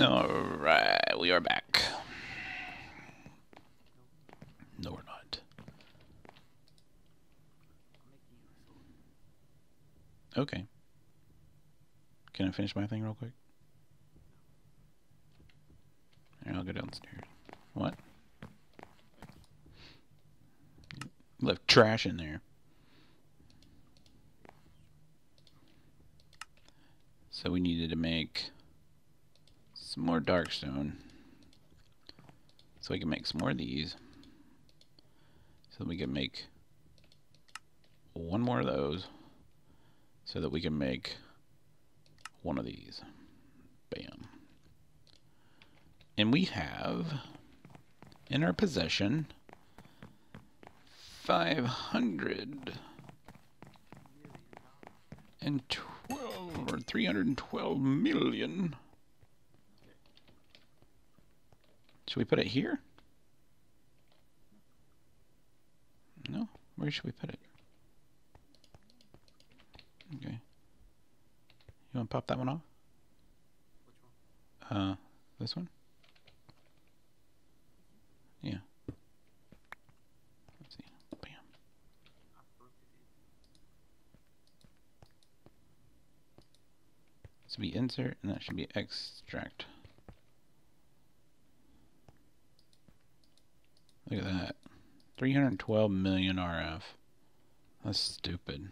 Alright, we are back. No, we're not. Okay. Can I finish my thing real quick? Here, I'll go downstairs. What? Left trash in there. So we needed to make some more darkstone. So we can make some more of these. So we can make one more of those. So that we can make one of these. Bam. And we have in our possession 500 and 12 or 312 million. Should we put it here? No? Where should we put it? Okay. You want to pop that one off? Which one? Uh, this one? Yeah. Let's see. Bam. I broke it. Should be insert, and that should be extract. Look at that. 312 million RF. That's stupid.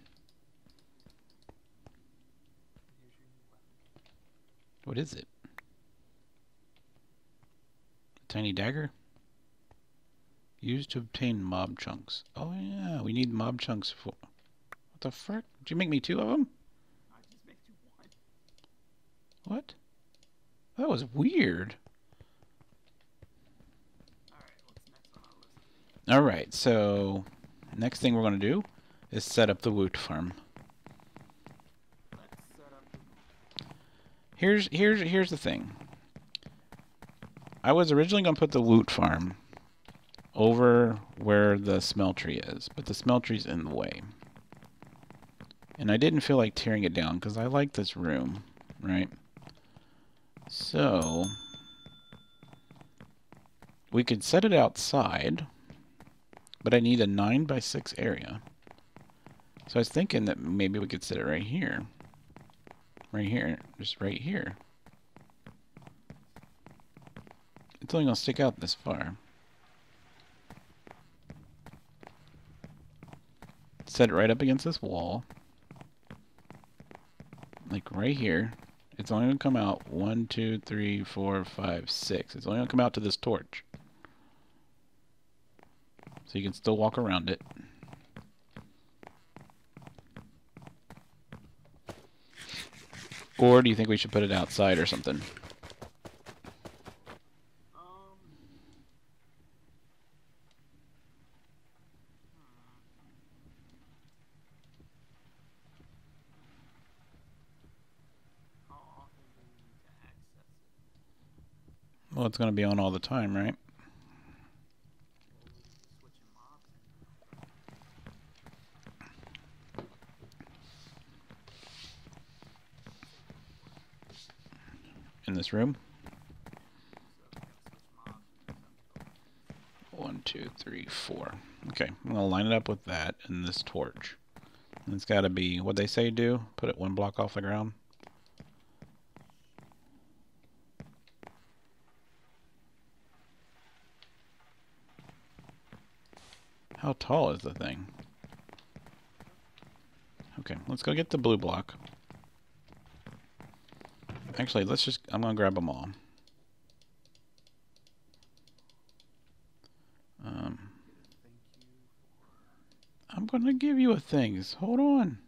What is it? A Tiny dagger? Used to obtain mob chunks. Oh yeah, we need mob chunks for... What the frick? Did you make me two of them? I just made you one. What? That was weird. Alright, so... Next thing we're going to do is set up the woot farm. Here's here's here's the thing. I was originally going to put the loot farm over where the smeltery is, but the smeltery's in the way. And I didn't feel like tearing it down because I like this room, right? So we could set it outside, but I need a 9 by 6 area. So I was thinking that maybe we could set it right here. Right here. Just right here. It's only going to stick out this far. Set it right up against this wall. Like right here. It's only going to come out one, two, three, four, five, six. It's only going to come out to this torch. So you can still walk around it. Or do you think we should put it outside or something? Um. hmm. How often do we need to access it? Well, it's going to be on all the time, right? In this room? One, two, three, four. Okay, I'm going to line it up with that and this torch. And it's got to be, what they say do? Put it one block off the ground? Tall is the thing? Okay, let's go get the blue block. Actually, let's just, I'm going to grab them all. Um, I'm going to give you a things. Hold on.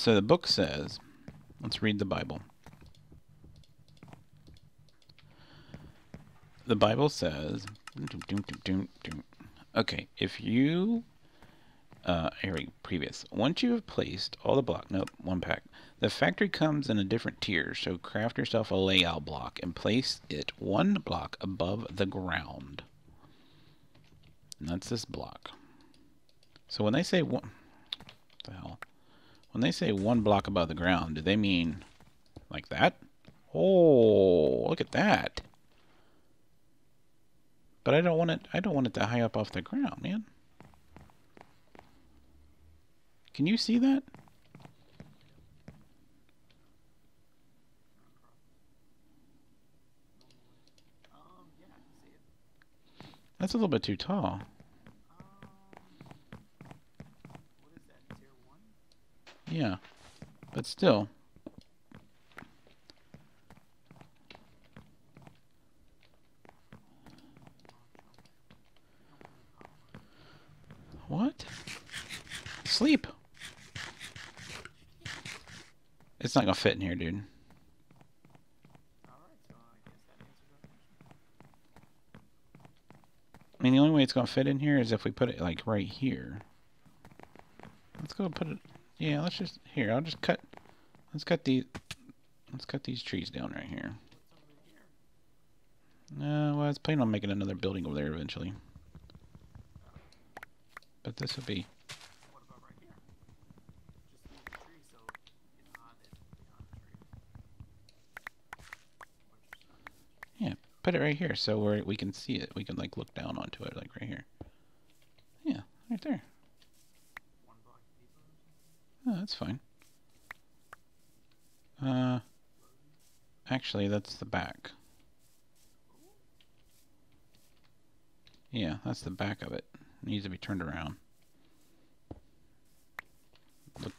So the book says, let's read the Bible. The Bible says, okay, if you, uh, here we previous. Once you have placed all the block, nope, one pack. The factory comes in a different tier, so craft yourself a layout block and place it one block above the ground. And that's this block. So when they say one, the hell, when they say one block above the ground, do they mean like that? Oh, look at that. But I don't want it I don't want it to high up off the ground, man. Can you see that? That's a little bit too tall. Um, what is that, tier one? Yeah. But still. What? Sleep. It's not gonna fit in here, dude. I mean, the only way it's gonna fit in here is if we put it like right here. Let's go put it. Yeah, let's just here. I'll just cut. Let's cut these. Let's cut these trees down right here. No, well, I was planning on making another building over there eventually. But this would be. On Put it right here so we we can see it. We can like look down onto it, like right here. Yeah, right there. one block deeper or something? Oh, that's fine. Uh, actually, that's the back. Yeah, that's the back of it. It needs to be turned around. Look.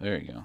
There you go.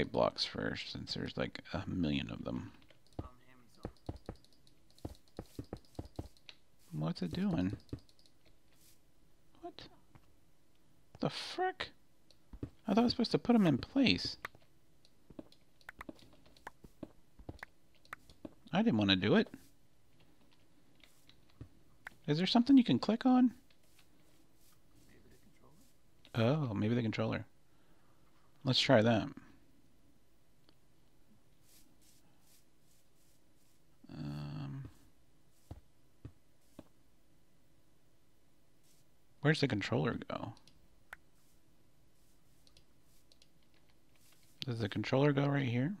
white blocks first, since there's like a million of them. What's it doing? What? The frick? I thought I was supposed to put them in place. I didn't want to do it. Is there something you can click on? Maybe the controller? Oh, maybe the controller. Let's try that. Where's the controller go? Does the controller go right here?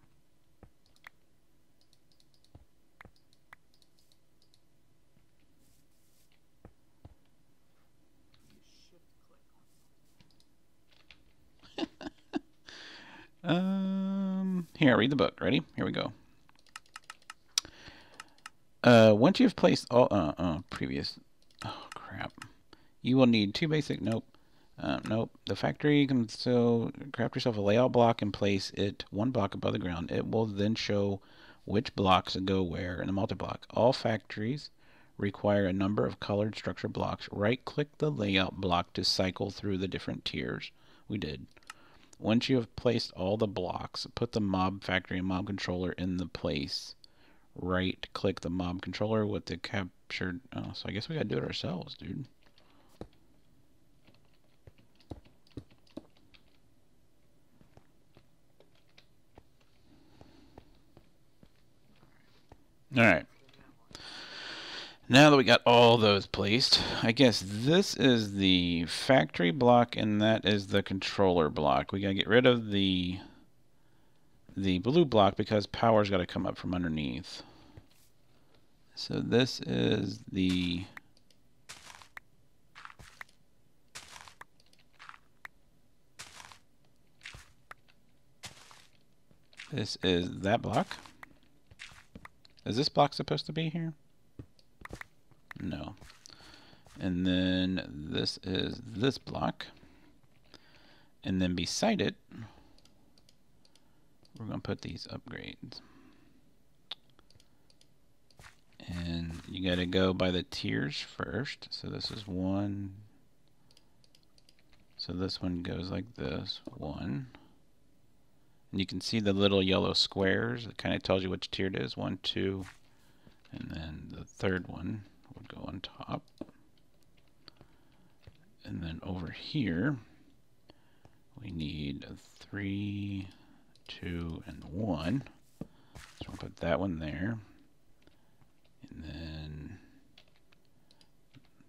Um, here, read the book. Ready? Here we go. Uh, once you've placed all, uh, uh, previous, oh crap, you will need two basic, nope, uh, nope. The factory can still craft yourself a layout block and place it one block above the ground. It will then show which blocks go where in the multi-block. All factories require a number of colored structure blocks. Right-click the layout block to cycle through the different tiers. We did. Once you have placed all the blocks, put the mob factory and mob controller in the place. Right click the mob controller with the captured. Oh, so I guess we gotta do it ourselves, dude. Alright. Now that we got all those placed, I guess this is the factory block and that is the controller block. We gotta get rid of the the blue block because power's gotta come up from underneath. So this is the This is that block. Is this block supposed to be here? No. And then this is this block. And then beside it, we're going to put these upgrades. And you got to go by the tiers first. So this is one. So this one goes like this. One. And you can see the little yellow squares. It kind of tells you which tier it is. One, two, and then the third one would go on top. And then over here, we need a three, two, and one. So we'll put that one there. And then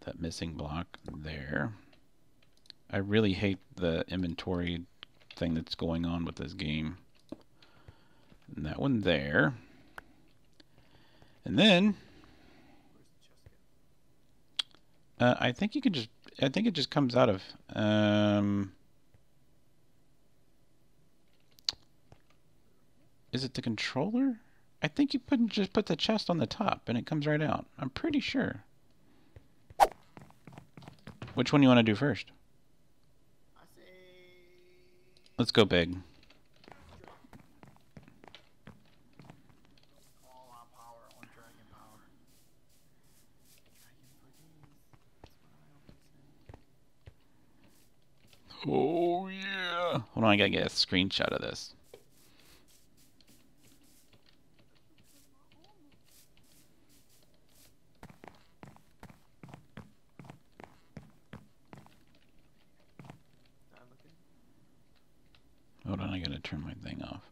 that missing block there. I really hate the inventory thing that's going on with this game. And that one there. And then uh, I think you can just I think it just comes out of um, Is it the controller? I think you put just put the chest on the top and it comes right out. I'm pretty sure. Which one you want to do first? I say. Let's go big. All out power on dragon power. Dragon for days. That's what I always say. Oh yeah. Hold on, I gotta get a screenshot of this. Did I look in? Hold on, I gotta turn my thing off.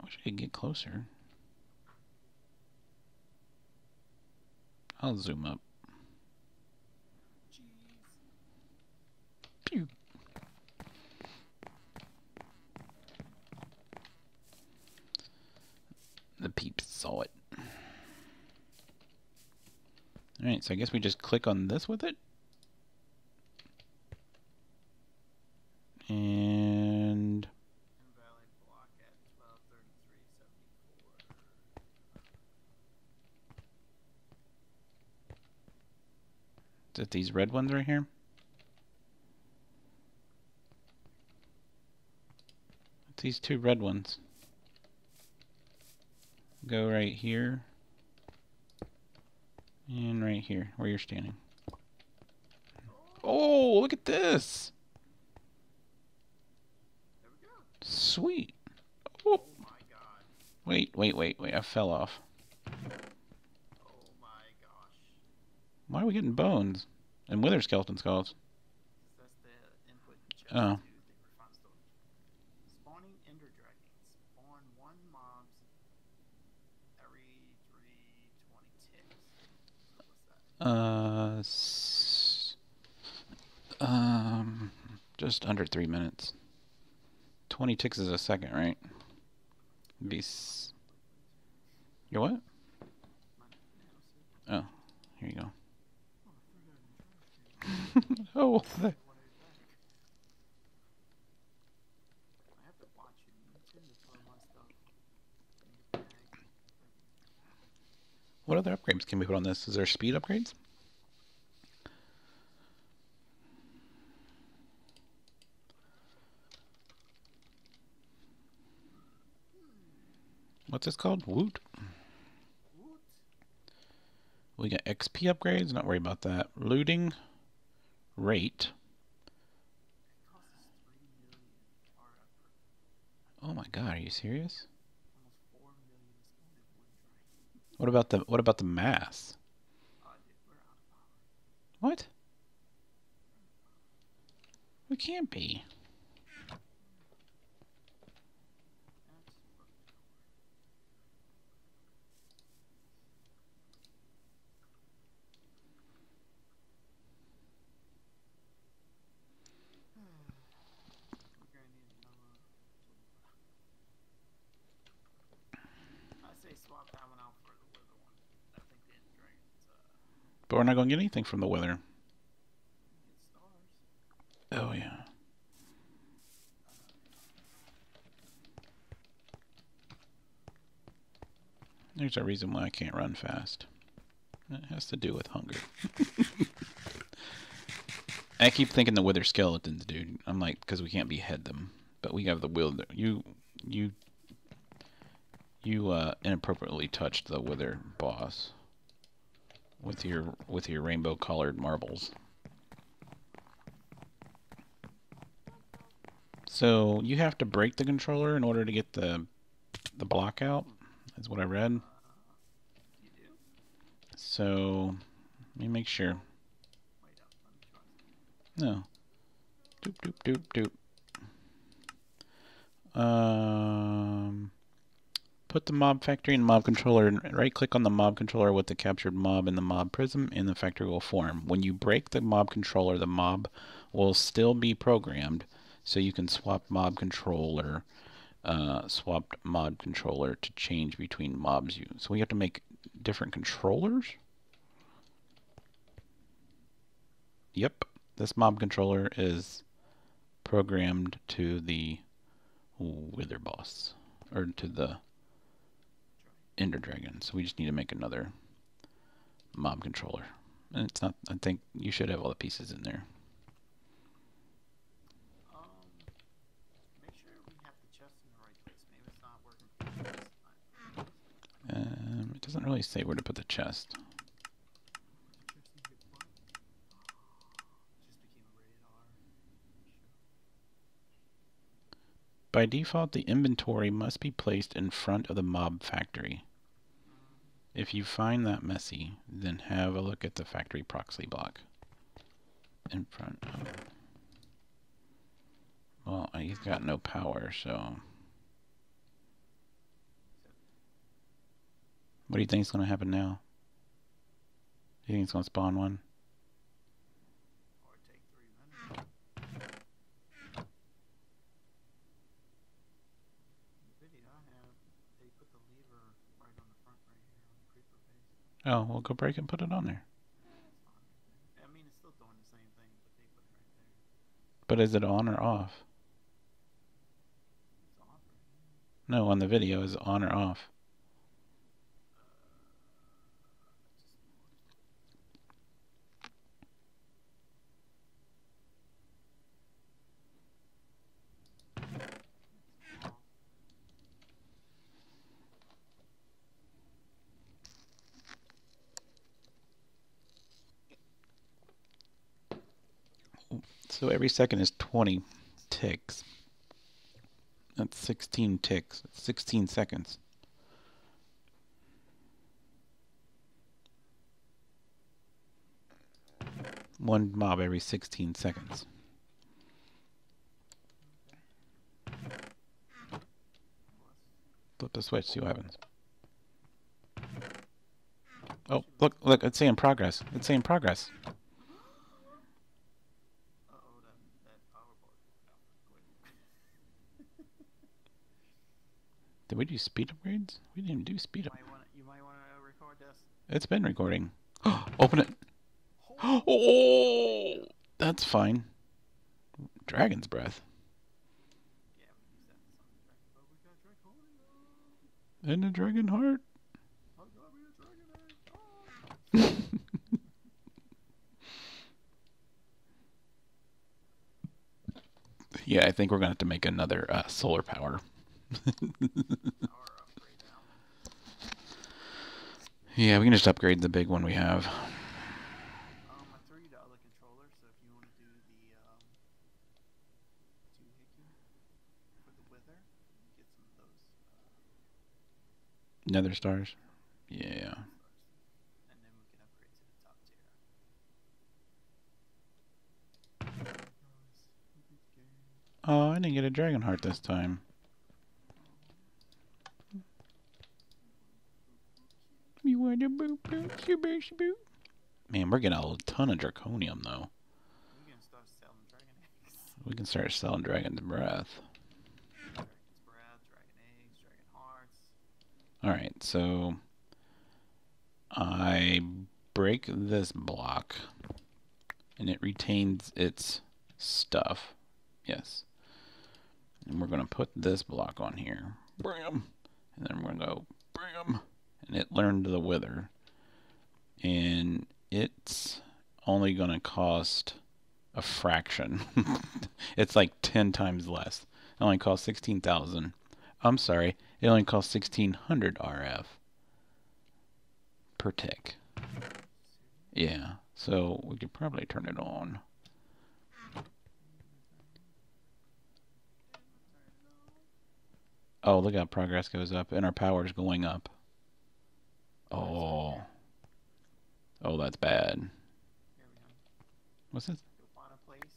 I wish I could get closer. I'll zoom up. Pew. The peeps saw it. Alright, so I guess we just click on this with it. And Invalid block at 1233.74. is it these red ones right here? It's these two red ones. Go right here. And right here, where you're standing. Oh, look at this! Sweet. Oh, Oh my god. wait, wait, wait, wait. I fell off. Oh my gosh. Why are we getting bones? And wither skeleton skulls. That's the input chest Oh. to the refined storage. Spawning ender dragons. Spawn one mobs every 320 ticks. What's that? Uh, s- um, just under three minutes. Twenty ticks is a second, right? Be s- Your what? Oh, here you go. Oh, What other upgrades can we put on this? Is there speed upgrades? What's this called? Woot. We got XP upgrades. Not worry about that. Looting rate. It costs us 3 million. Or per- Oh my god, are you serious? almost 4 million to spawn in one dragon. What about the what about the mass? What? We can't be. That's perfect. We're gonna need another tool. I say swap that one out for the wither one. I think the Ender Dragon's uh, But we're not going to get anything from the stars. Oh, yeah. There's a reason why I can't run fast. It has to do with hunger. I keep thinking the wither skeletons, dude. I'm like, because we can't behead them, but we have the wither. You, you, you uh, inappropriately touched the wither boss with your with your rainbow colored marbles. So you have to break the controller in order to get the the block out. Is what I read. So let me make sure. No. Doop doop doop doop. Um, put the mob factory and mob controller. and Right click on the mob controller with the captured mob and the mob prism, and the factory will form. When you break the mob controller, the mob will still be programmed, so you can swap mob controller. Uh, swapped mob controller to change between mobs you. So we have to make different controllers. Yep, this mob controller is programmed to the Wither boss, or to the Ender Dragon. So we just need to make another mob controller. And it's not. I think you should have all the pieces in there. Um, make sure we have the chest in the right place. Maybe it's not working for the chest. I- Um, it doesn't really say where to put the chest. Just became a rated R. By default, the inventory must be placed in front of the mob factory. If you find that messy, then have a look at the factory proxy block. In front of. Well, he's got no power, so. What do you think is going to happen now? Do you think it's going to spawn one? Or take three minutes. In the video I have, they put the lever right on the front right here on the creeper base. Oh, we'll go break and put it on there. It's on right there. I mean, it's still doing the same thing, but they put it right there. But is it on or off? It's off. No, on the video, is it on or off? So every second is 20 ticks. That's 16 ticks. That's 16 seconds. One mob every 16 seconds. Flip the switch, see what happens. Oh, look, look, it's saying progress. It's saying progress. Uh oh, that, that power bar went out quick. Did we do speed upgrades? We didn't even do speed up. you might wanna record this. It's been recording. Open it. Oh, that's fine. Dragon's breath. Yeah, we use that in some Dragon, but we got Draconium. And a dragon heart. God, we got Dragonite. Yeah, I think we're gonna have to make another uh, solar power. Power upgrade now. Yeah, we can just upgrade the big one we have. Um, I threw you the other controller, so if you want to do the um, doohickey for the wither, get some of those uh, Nether stars. Yeah. and then we can upgrade to the top tier. Oh, I didn't get a dragon heart this time. You want a boop boop shiboo shiboo? Man, we're getting a ton of draconium though. We can start selling dragon's breath. Breath. Alright, so I break this block and it retains its stuff. Yes. And we're going to put this block on here. Bring 'em. And then we're to go. And it learned the wither. And it's only going to cost a fraction. it's like 10 times less. It only costs 16,000. I'm sorry, it only costs 1600 RF per tick. Yeah, so we could probably turn it on. Oh, look how progress goes up and our power is going up. Oh. Oh, that's bad. Here we go. What's this? You'll find a place,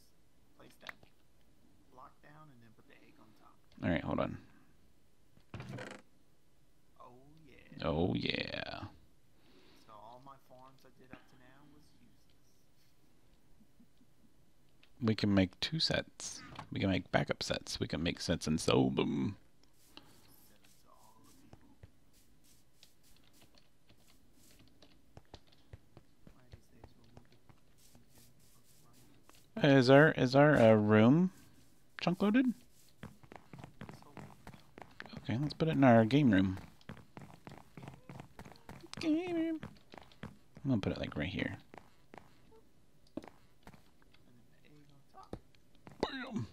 place down, and then put the egg on top. Alright, hold on. Oh yeah. Oh, yeah. So all my farms I did up to now was useless. We can make two sets. We can make backup sets. We can make sets and sell them. Send it to all the people. One of these days we'll move it. Okay, Is our is our uh, room chunk loaded? Okay, let's put it in our game room. Game room. I'm gonna put it like right here. Bam.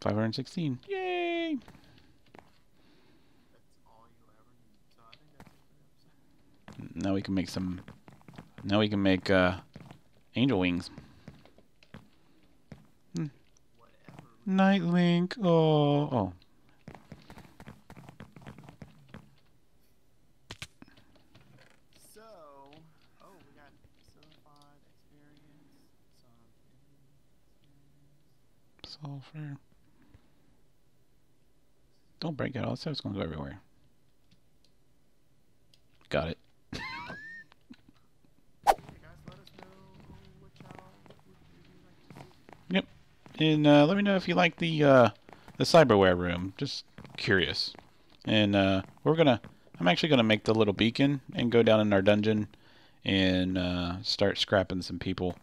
Have 500 516. Yay! Now we can make some. Now we can make uh, angel wings. Hmm. Whatever. Night link. Oh, oh. So, oh, we got solidified experience. Sulfur. Don't break it. All that stuff's gonna go everywhere. Got it. And uh, let me know if you like the uh, the cyberware room. Just curious. And uh, we're gonna. I'm actually gonna make the little beacon and go down in our dungeon and uh, start scrapping some people.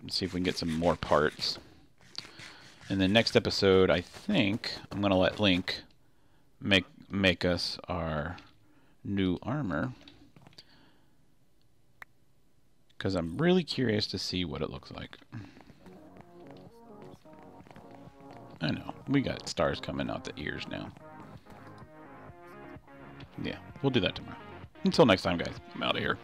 And see if we can get some more parts. And then next episode, I think I'm gonna let Link make make us our new armor. Because I'm really curious to see what it looks like. I know. We got stars coming out the ears now. Yeah, we'll do that tomorrow. Until next time, guys. I'm out of here.